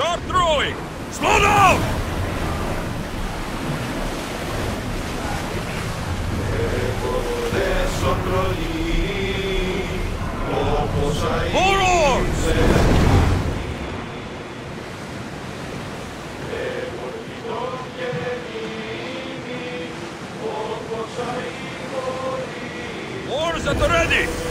Start throwing! Slow down! Forward! Oars at the ready!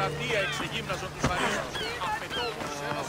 δημοκρατία εξεγύμναζον τους Παρίσιους. Απαιτώντας ένα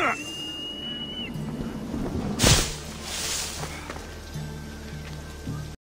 Huh.